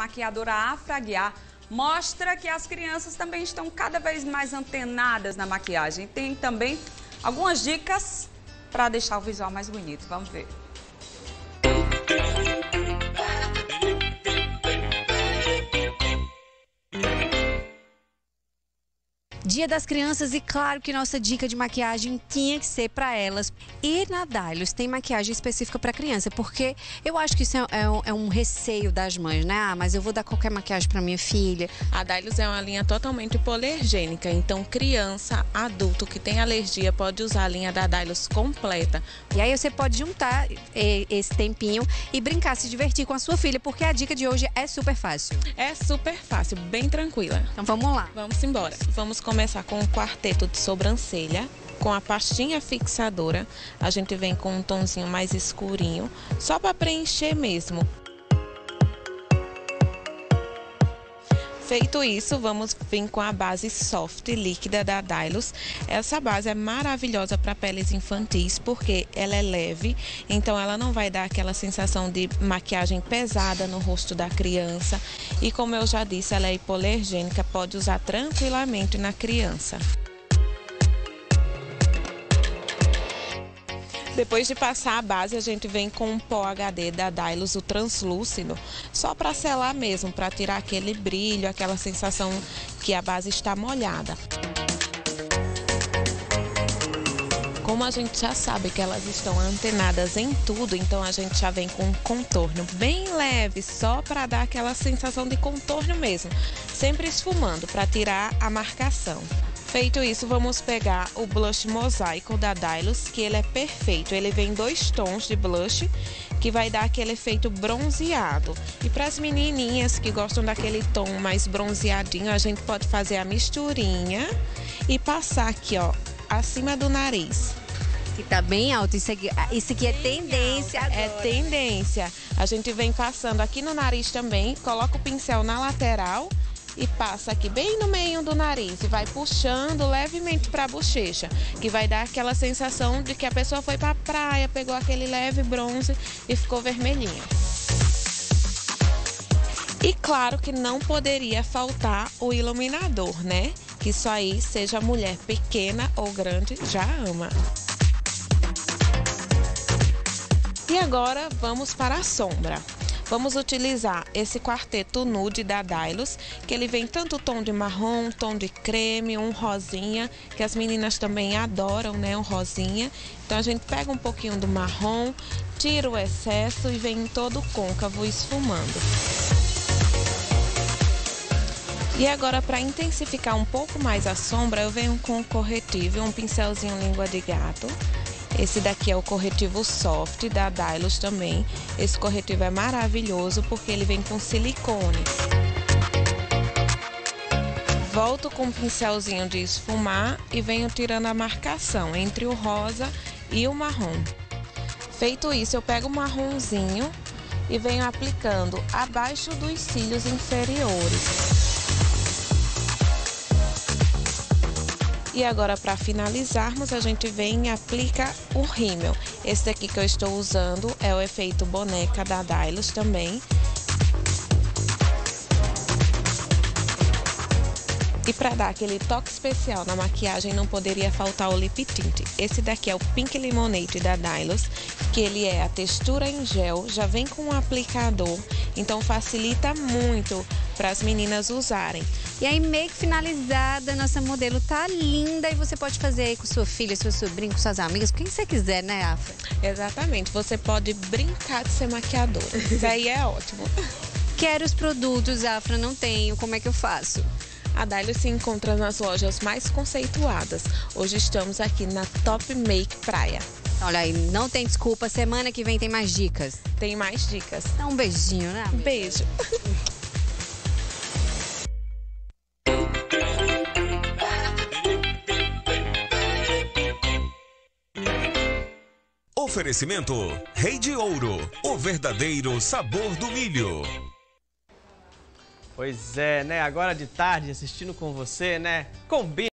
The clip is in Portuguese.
maquiadora Afra Guiar mostra que as crianças também estão cada vez mais antenadas na maquiagem. Tem também algumas dicas para deixar o visual mais bonito. Vamos ver. Dia das Crianças e claro que nossa dica de maquiagem tinha que ser para elas. E na Dylos tem maquiagem específica para criança, porque eu acho que isso é, é, um, é, um, receio das mães, né? Ah, mas eu vou dar qualquer maquiagem para minha filha. A Dylos é uma linha totalmente hipoalergênica, então criança, adulto que tem alergia pode usar a linha da Dylos completa. E aí você pode juntar esse tempinho e brincar, se divertir com a sua filha, porque a dica de hoje é super fácil. É super fácil, bem tranquila. Então vamos lá. Vamos embora. Vamos começar com um quarteto de sobrancelha. Com a pastinha fixadora, a gente vem com um tonzinho mais escurinho, só para preencher mesmo. Feito isso, vamos vir com a base soft líquida da Dylos. Essa base é maravilhosa para peles infantis porque ela é leve, então ela não vai dar aquela sensação de maquiagem pesada no rosto da criança. E como eu já disse, ela é hipoalergênica, pode usar tranquilamente na criança. Depois de passar a base, a gente vem com um pó HD da Dylos, o translúcido, só para selar mesmo, para tirar aquele brilho, aquela sensação que a base está molhada. Como a gente já sabe que elas estão antenadas em tudo, então a gente já vem com um contorno bem leve, só para dar aquela sensação de contorno mesmo, sempre esfumando para tirar a marcação. Feito isso, vamos pegar o blush mosaico da Dylos, que ele é perfeito. Ele vem dois tons de blush, que vai dar aquele efeito bronzeado. E para as menininhas que gostam daquele tom mais bronzeadinho, a gente pode fazer a misturinha e passar aqui, ó, acima do nariz. Que tá bem alto. Isso aqui, isso aqui é tendência. É tendência. A gente vem passando aqui no nariz também, coloca o pincel na lateral e passa aqui bem no meio do nariz e vai puxando levemente para a bochecha, que vai dar aquela sensação de que a pessoa foi para a praia, pegou aquele leve bronze e ficou vermelhinha. E claro que não poderia faltar o iluminador, né? Que isso aí, seja mulher pequena ou grande, já ama. E agora vamos para a sombra. Vamos utilizar esse quarteto nude da Dylos, que ele vem tanto tom de marrom, tom de creme, um rosinha, que as meninas também adoram, né, um rosinha. Então a gente pega um pouquinho do marrom, tira o excesso e vem todo côncavo esfumando. E agora, para intensificar um pouco mais a sombra, eu venho com o corretivo, um pincelzinho língua de gato. Esse daqui é o corretivo soft da Dylos também. Esse corretivo é maravilhoso porque ele vem com silicone. Volto com um pincelzinho de esfumar e venho tirando a marcação entre o rosa e o marrom. Feito isso, eu pego o marronzinho e venho aplicando abaixo dos cílios inferiores. E agora, para finalizarmos, a gente vem e aplica o rímel. Esse daqui que eu estou usando é o efeito boneca da Dylos também. E para dar aquele toque especial na maquiagem, não poderia faltar o lip tint. Esse daqui é o Pink Lemonade da Dylos, que ele é a textura em gel, já vem com um aplicador, então facilita muito para as meninas usarem. E aí, make finalizada, nossa modelo tá linda e você pode fazer aí com sua filha, seu sobrinho, com suas amigas, com quem você quiser, né, Afra? Exatamente, você pode brincar de ser maquiadora. Isso aí é ótimo. Quero os produtos, Afra, não tenho, como é que eu faço? A Dailyo se encontra nas lojas mais conceituadas. Hoje estamos aqui na Top Make Praia. Olha aí, não tem desculpa, semana que vem tem mais dicas. Tem mais dicas. Então um beijinho, né? Amiga? Beijo. Oferecimento Rei de Ouro, o verdadeiro sabor do milho. Pois é, né? Agora de tarde assistindo com você, né? Combina